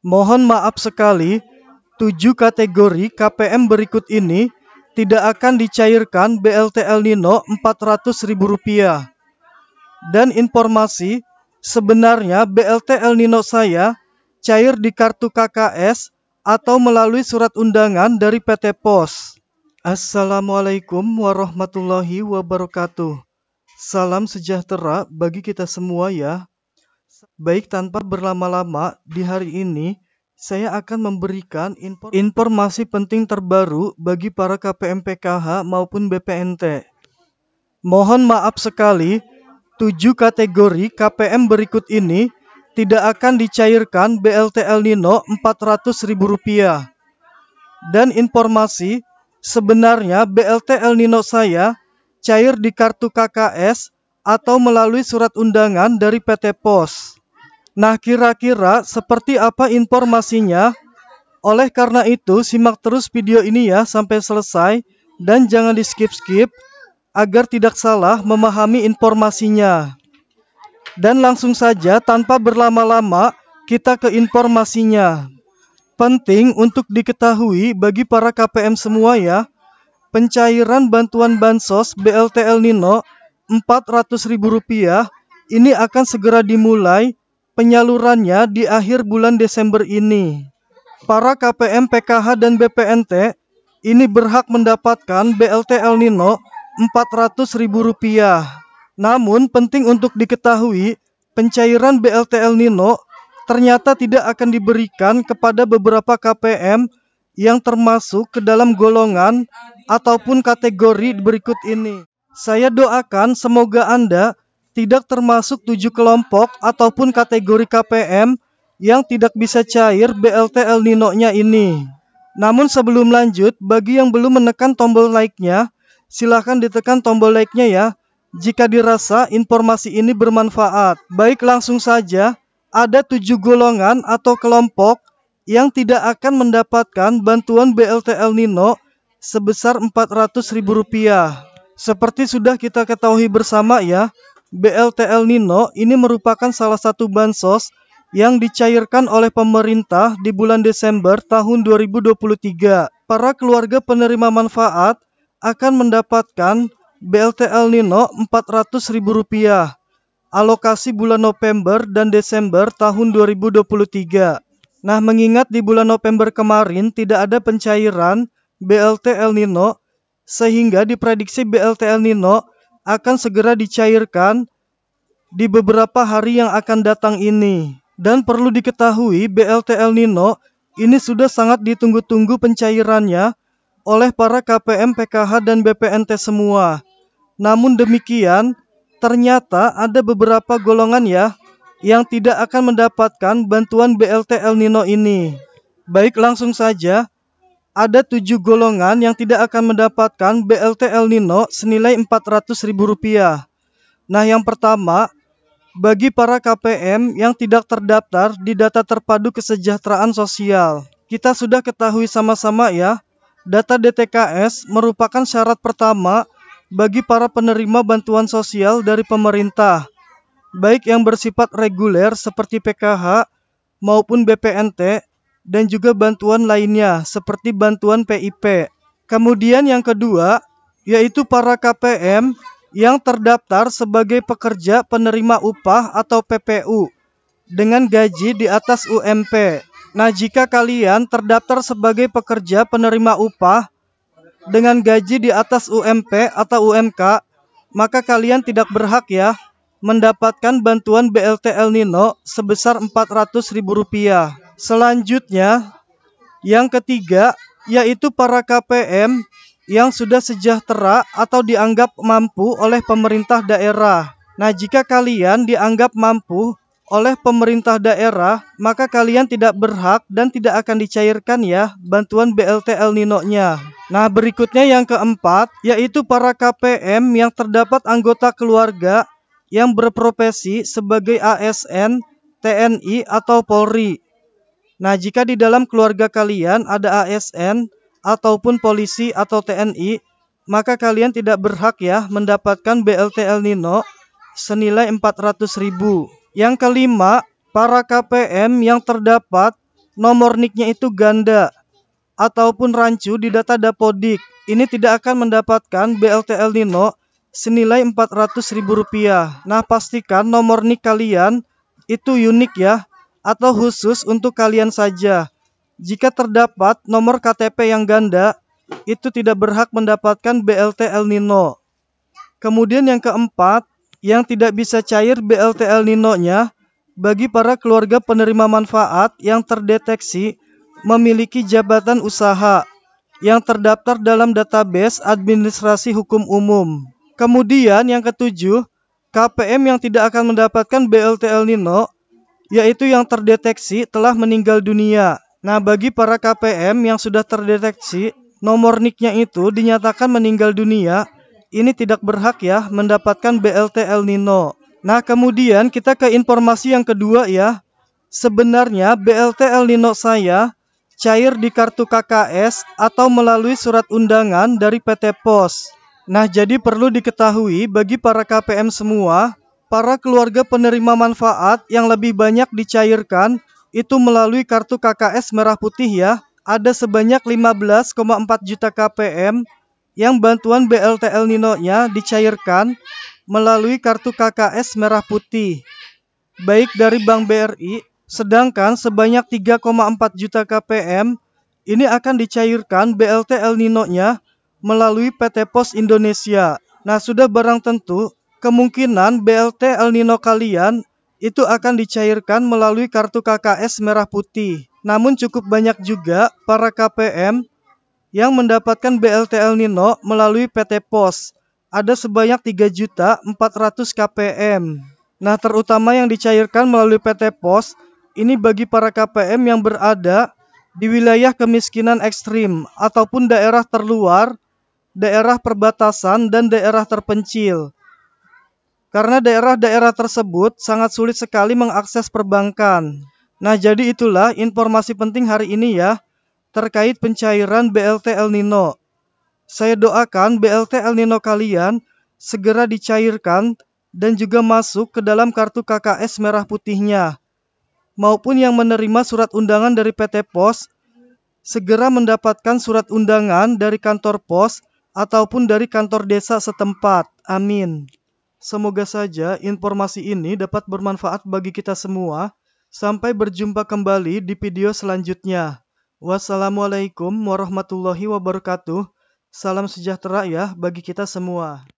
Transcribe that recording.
Mohon maaf sekali, tujuh kategori KPM berikut ini tidak akan dicairkan BLT El Nino Rp400.000. Dan informasi, sebenarnya BLT El Nino saya cair di kartu KKS atau melalui surat undangan dari PT POS. Assalamualaikum warahmatullahi wabarakatuh. Salam sejahtera bagi kita semua ya. Baik tanpa berlama-lama di hari ini, saya akan memberikan informasi penting terbaru bagi para KPM PKH maupun BPNT. Mohon maaf sekali, tujuh kategori KPM berikut ini tidak akan dicairkan BLT El Nino Rp400.000. Dan informasi, sebenarnya BLT El Nino saya cair di kartu KKS atau melalui surat undangan dari PT POS. Nah, kira-kira seperti apa informasinya? Oleh karena itu, simak terus video ini ya sampai selesai dan jangan di skip-skip agar tidak salah memahami informasinya. Dan langsung saja tanpa berlama-lama kita ke informasinya. Penting untuk diketahui bagi para KPM semua ya, pencairan bantuan bansos BLT El Nino Rp400.000 ini akan segera dimulai penyalurannya di akhir bulan Desember ini. Para KPM PKH dan BPNT ini berhak mendapatkan BLT El Nino Rp400.000. Namun penting untuk diketahui, pencairan BLT El Nino ternyata tidak akan diberikan kepada beberapa KPM yang termasuk ke dalam golongan ataupun kategori berikut ini. Saya doakan semoga Anda tidak termasuk tujuh kelompok ataupun kategori KPM yang tidak bisa cair BLT El Nino-nya ini. Namun sebelum lanjut, bagi yang belum menekan tombol like-nya, silahkan ditekan tombol like-nya ya. Jika dirasa informasi ini bermanfaat. Baik langsung saja, ada tujuh golongan atau kelompok yang tidak akan mendapatkan bantuan BLT El Nino sebesar Rp400.000. Seperti sudah kita ketahui bersama ya, BLT El Nino ini merupakan salah satu bansos yang dicairkan oleh pemerintah di bulan Desember tahun 2023. Para keluarga penerima manfaat akan mendapatkan BLT El Nino Rp400.000 alokasi bulan November dan Desember tahun 2023. Nah, mengingat di bulan November kemarin tidak ada pencairan BLT El Nino sehingga diprediksi BLT El Nino akan segera dicairkan di beberapa hari yang akan datang ini. Dan perlu diketahui BLT El Nino ini sudah sangat ditunggu-tunggu pencairannya oleh para KPM, PKH, dan BPNT semua. Namun demikian, ternyata ada beberapa golongan ya yang tidak akan mendapatkan bantuan BLT El Nino ini. Baik langsung saja, ada tujuh golongan yang tidak akan mendapatkan BLT El Nino senilai Rp400.000. Nah, yang pertama, bagi para KPM yang tidak terdaftar di data terpadu kesejahteraan sosial. Kita sudah ketahui sama-sama ya, data DTKS merupakan syarat pertama bagi para penerima bantuan sosial dari pemerintah, baik yang bersifat reguler seperti PKH maupun BPNT dan juga bantuan lainnya seperti bantuan PIP. Kemudian yang kedua yaitu para KPM yang terdaftar sebagai pekerja penerima upah atau PPU dengan gaji di atas UMP. Nah, jika kalian terdaftar sebagai pekerja penerima upah dengan gaji di atas UMP atau UMK, maka kalian tidak berhak ya mendapatkan bantuan BLT El Nino sebesar Rp400.000. Selanjutnya, yang ketiga yaitu para KPM yang sudah sejahtera atau dianggap mampu oleh pemerintah daerah. Nah, jika kalian dianggap mampu oleh pemerintah daerah, maka kalian tidak berhak dan tidak akan dicairkan ya bantuan BLT El Nino-nya. Nah, berikutnya yang keempat, yaitu para KPM yang terdapat anggota keluarga yang berprofesi sebagai ASN, TNI, atau Polri. Nah, jika di dalam keluarga kalian ada ASN ataupun polisi atau TNI, maka kalian tidak berhak ya mendapatkan BLT El Nino senilai 400.000. Yang kelima, para KPM yang terdapat nomor NIK-nya itu ganda ataupun rancu di data Dapodik, ini tidak akan mendapatkan BLT El Nino senilai Rp400.000. Nah, pastikan nomor NIK kalian itu unik ya atau khusus untuk kalian saja. Jika terdapat nomor KTP yang ganda, itu tidak berhak mendapatkan BLT El Nino. Kemudian yang keempat, yang tidak bisa cair BLT El Nino-nya bagi para keluarga penerima manfaat yang terdeteksi memiliki jabatan usaha yang terdaftar dalam database administrasi hukum umum. Kemudian yang ketujuh, KPM yang tidak akan mendapatkan BLT El Nino yaitu yang terdeteksi telah meninggal dunia. Nah, bagi para KPM yang sudah terdeteksi nomor NIK-nya itu dinyatakan meninggal dunia, ini tidak berhak ya mendapatkan BLT El Nino. Nah, kemudian kita ke informasi yang kedua ya. Sebenarnya BLT El Nino saya cair di kartu KKS atau melalui surat undangan dari PT Pos. Nah, jadi perlu diketahui bagi para KPM semua, para keluarga penerima manfaat yang lebih banyak dicairkan itu melalui kartu KKS merah putih ya. Ada sebanyak 15,4 juta KPM yang bantuan BLT El Nino-nya dicairkan melalui kartu KKS merah putih. Baik dari Bank BRI, sedangkan sebanyak 3,4 juta KPM ini akan dicairkan BLT El Nino-nya melalui PT Pos Indonesia. Nah, sudah barang tentu kemungkinan BLT El Nino kalian itu akan dicairkan melalui kartu KKS merah putih. Namun cukup banyak juga para KPM yang mendapatkan BLT El Nino melalui PT Pos. Ada sebanyak 3.400 KPM. Nah, terutama yang dicairkan melalui PT Pos ini bagi para KPM yang berada di wilayah kemiskinan ekstrim ataupun daerah terluar daerah perbatasan, dan daerah terpencil. Karena daerah-daerah tersebut sangat sulit sekali mengakses perbankan. Nah, jadi itulah informasi penting hari ini ya, terkait pencairan BLT El Nino. Saya doakan BLT El Nino kalian segera dicairkan dan juga masuk ke dalam kartu KKS merah putihnya. Maupun yang menerima surat undangan dari PT Pos, segera mendapatkan surat undangan dari kantor pos ataupun dari kantor desa setempat. Amin. Semoga saja informasi ini dapat bermanfaat bagi kita semua. Sampai berjumpa kembali di video selanjutnya. Wassalamualaikum warahmatullahi wabarakatuh. Salam sejahtera ya bagi kita semua.